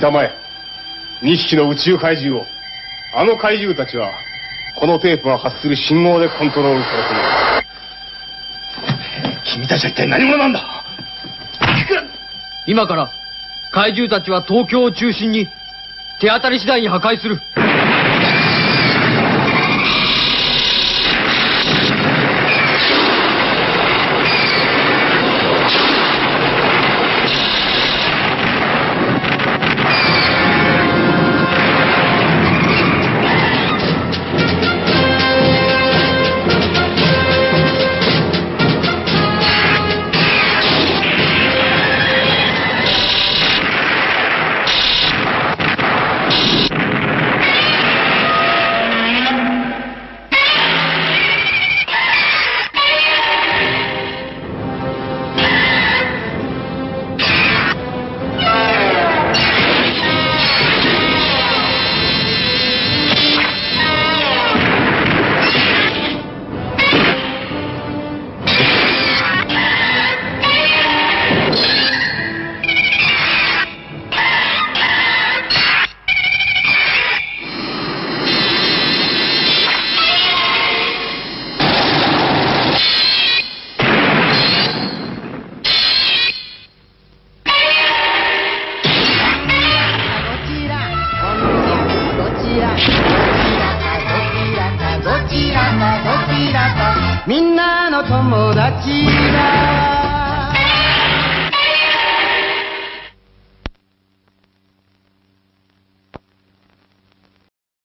たまえ2匹の宇宙怪獣をあの怪獣たちはこのテープが発する信号でコントロールされている。君たちは一体何者なんだ？今から怪獣たちは東京を中心に手当たり次第に破壊する。みんなのともだ。ち